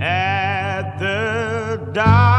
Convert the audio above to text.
At the dock.